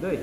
对。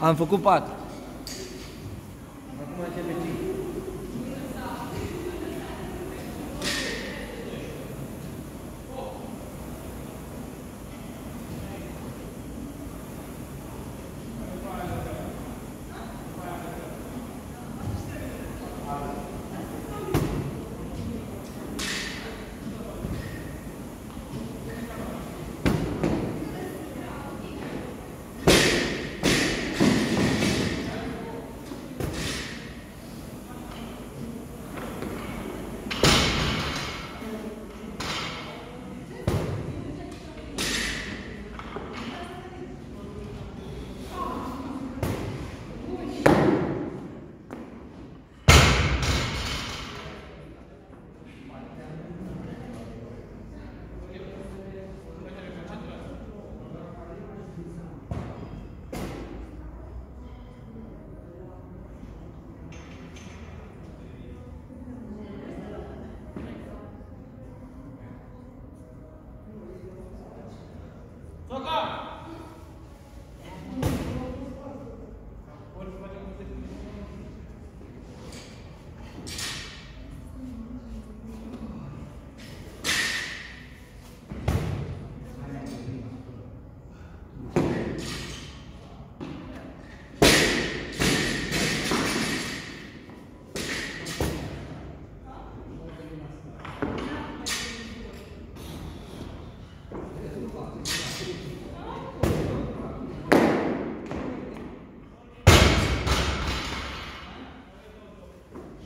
Am făcut patru.